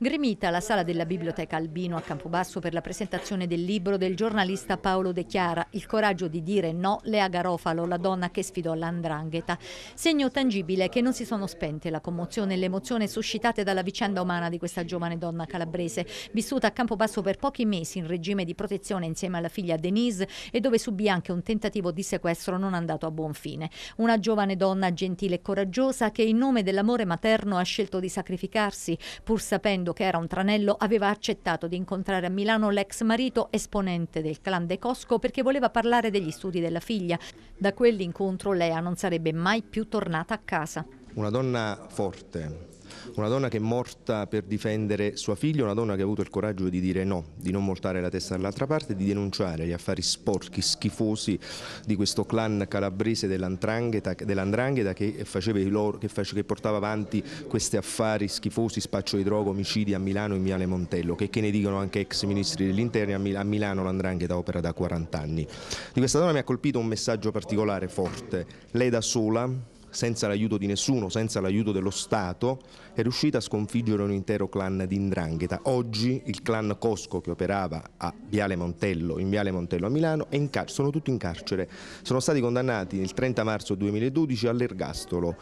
Gremita la sala della biblioteca Albino a Campobasso per la presentazione del libro del giornalista Paolo De Chiara, Il coraggio di dire no, Lea Garofalo, la donna che sfidò l'andrangheta. Segno tangibile che non si sono spente la commozione e l'emozione suscitate dalla vicenda umana di questa giovane donna calabrese, vissuta a Campobasso per pochi mesi in regime di protezione insieme alla figlia Denise e dove subì anche un tentativo di sequestro non andato a buon fine. Una giovane donna gentile e coraggiosa che in nome dell'amore materno ha scelto di sacrificarsi, pur sapendo sapendo che era un tranello, aveva accettato di incontrare a Milano l'ex marito esponente del clan De Cosco perché voleva parlare degli studi della figlia. Da quell'incontro Lea non sarebbe mai più tornata a casa. Una donna forte, una donna che è morta per difendere sua figlia, una donna che ha avuto il coraggio di dire no, di non voltare la testa dall'altra parte, di denunciare gli affari sporchi, schifosi di questo clan calabrese dell'andrangheta, dell che, che, che, portava avanti questi affari schifosi, spaccio di droga, omicidi a Milano e Miale Montello, che, che ne dicono anche ex ministri dell'interno, a Milano l'andrangheta opera da 40 anni. Di questa donna mi ha colpito un messaggio particolare, forte. Lei da sola, senza l'aiuto di nessuno, senza l'aiuto dello Stato, è riuscita a sconfiggere un intero clan di Indrangheta. Oggi il clan Cosco che operava a Viale Montello, in Viale Montello a Milano, sono tutti in carcere. Sono stati condannati il 30 marzo 2012 all'ergastolo.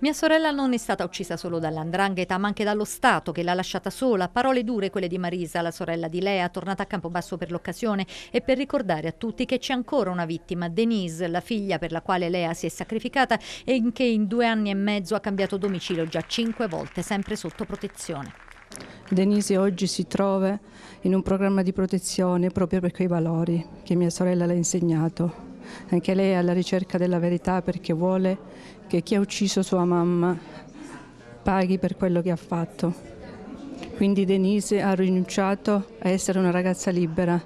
Mia sorella non è stata uccisa solo dall'andrangheta, ma anche dallo Stato che l'ha lasciata sola. Parole dure quelle di Marisa, la sorella di Lea, tornata a Campobasso per l'occasione e per ricordare a tutti che c'è ancora una vittima, Denise, la figlia per la quale Lea si è sacrificata e che in due anni e mezzo ha cambiato domicilio già cinque volte, sempre sotto protezione. Denise oggi si trova in un programma di protezione proprio per quei valori che mia sorella le ha insegnato. Anche lei è alla ricerca della verità perché vuole che chi ha ucciso sua mamma paghi per quello che ha fatto. Quindi Denise ha rinunciato a essere una ragazza libera,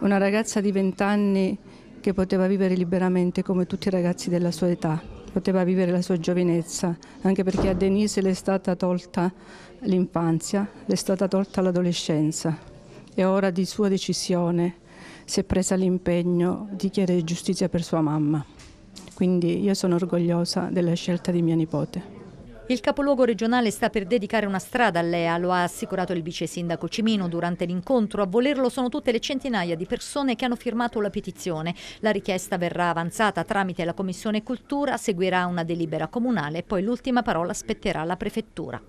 una ragazza di vent'anni che poteva vivere liberamente come tutti i ragazzi della sua età, poteva vivere la sua giovinezza, anche perché a Denise le è stata tolta l'infanzia, le è stata tolta l'adolescenza e ora di sua decisione si è presa l'impegno di chiedere giustizia per sua mamma. Quindi io sono orgogliosa della scelta di mia nipote. Il capoluogo regionale sta per dedicare una strada a Lea, lo ha assicurato il vice sindaco Cimino durante l'incontro. A volerlo sono tutte le centinaia di persone che hanno firmato la petizione. La richiesta verrà avanzata tramite la Commissione Cultura, seguirà una delibera comunale e poi l'ultima parola spetterà alla Prefettura.